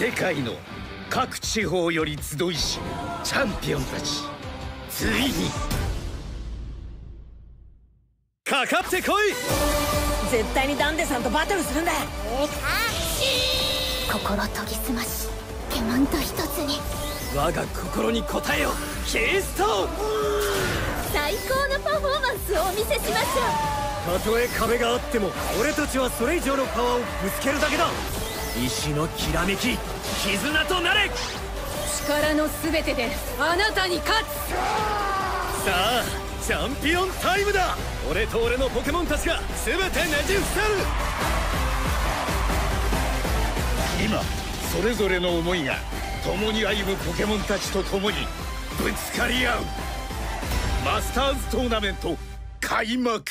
世界の各地方より集いしチャンピオンたちついに。かかってこい！絶対にダンデさんとバトルするんだ。心研ぎ澄ましポケモンと一つに。我が心に応えよキーストーン！最高のパフォーマンスをお見せしましょう。たとえ壁があっても俺たちはそれ以上のパワーをぶつけるだけだ石のきらめき絆となれ。力の全てであなたに勝つ。さあチャンピオンタイムだ。俺と俺のポケモンたちが全てねじ伏せる。今それぞれの思いが共に歩むポケモンたちと共にぶつかり合う。マスターズトーナメント開幕